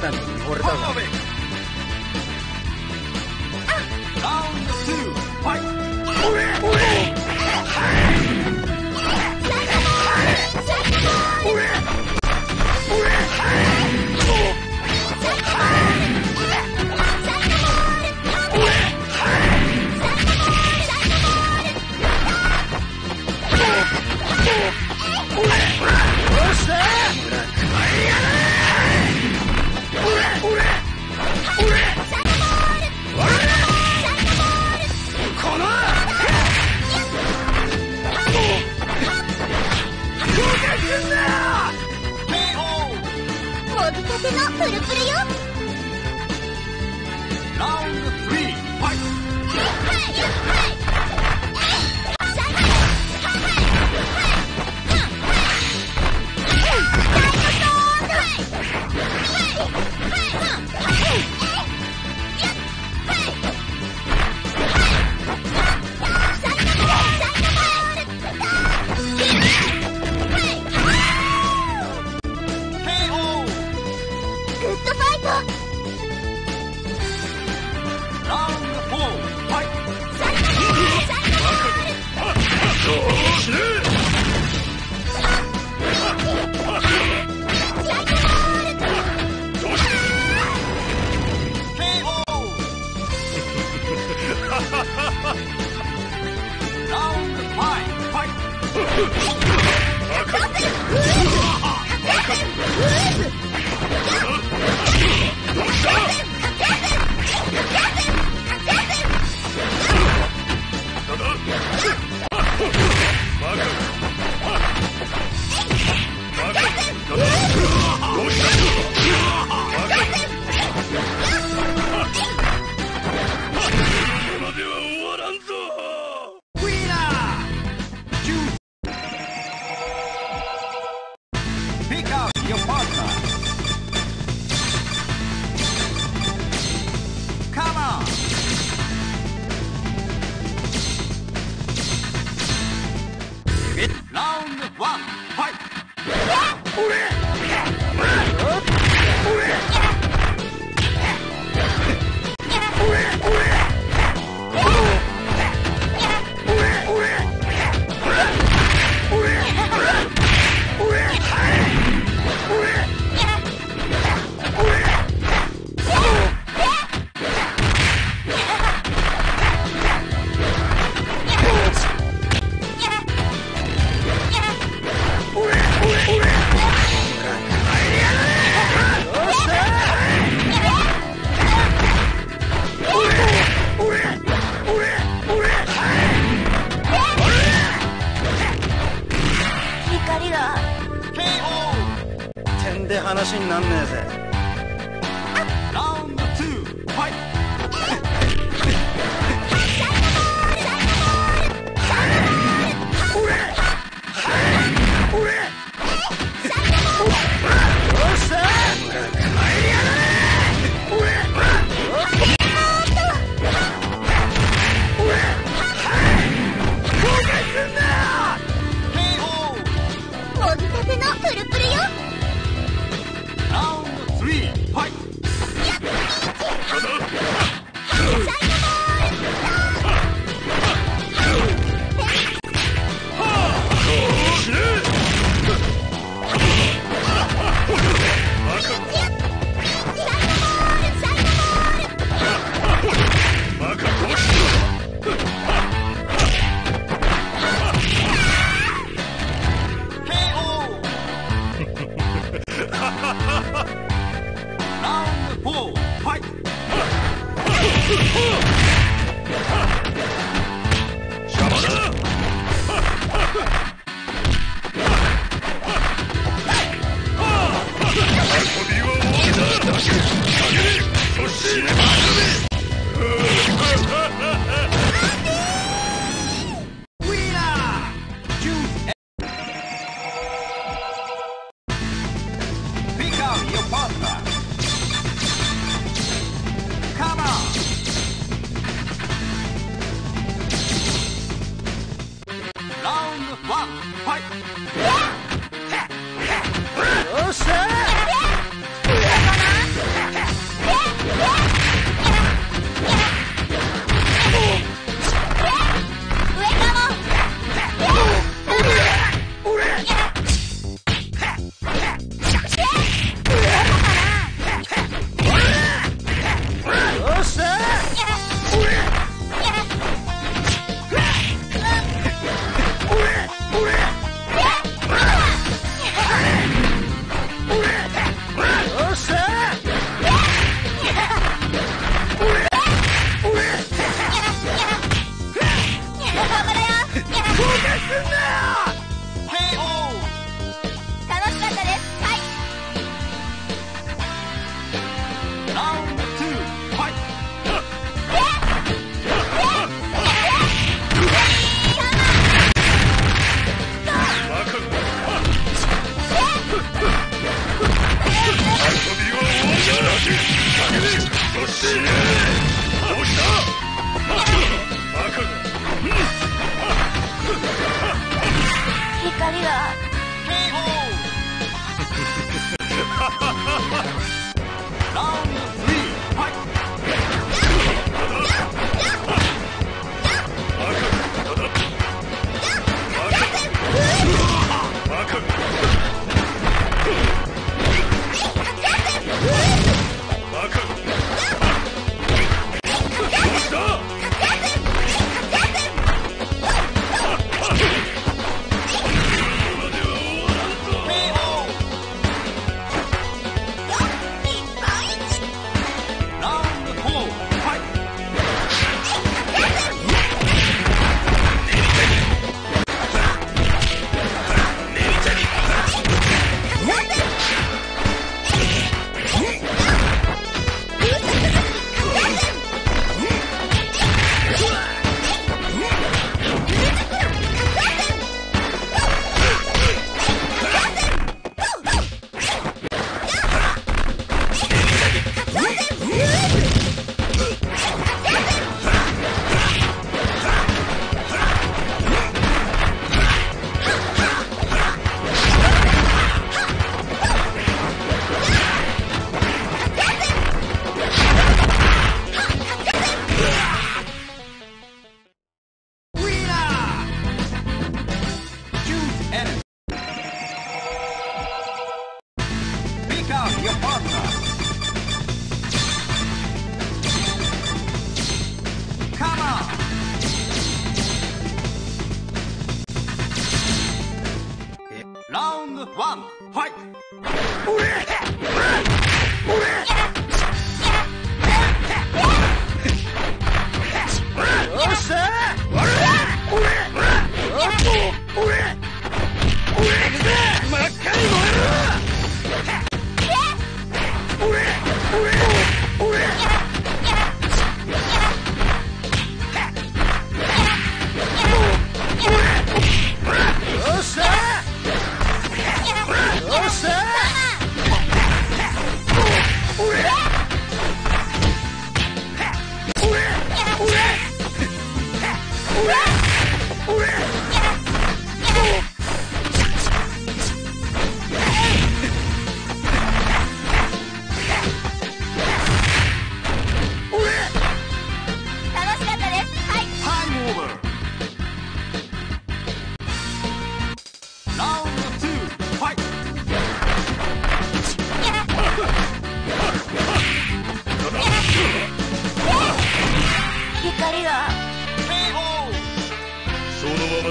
Jonathan.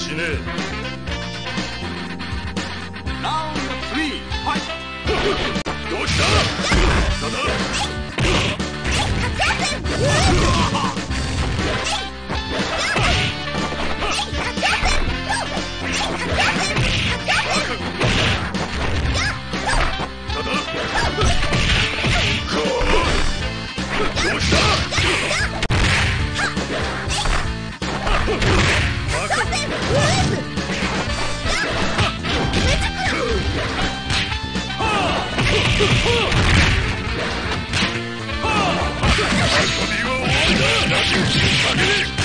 しねラウンド3ファイトどうしただ Get it!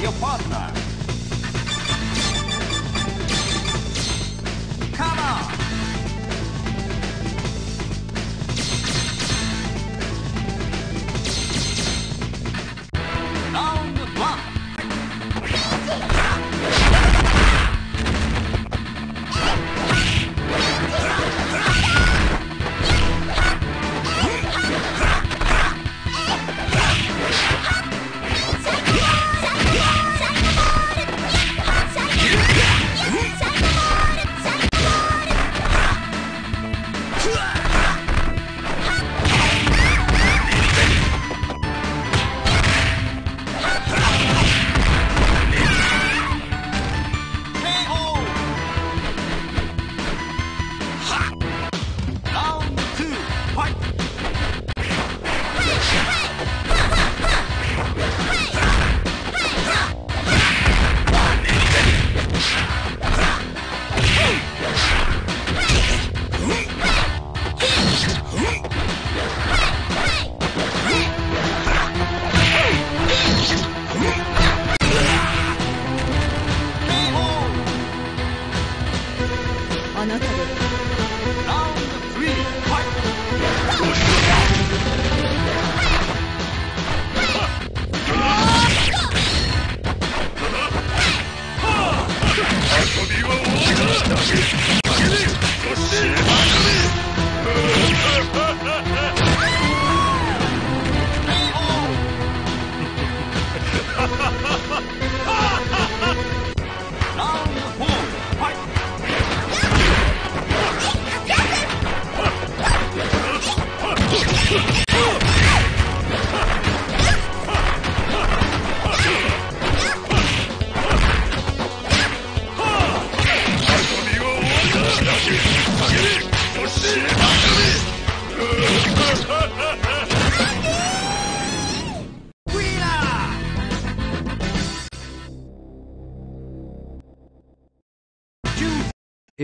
Repórter.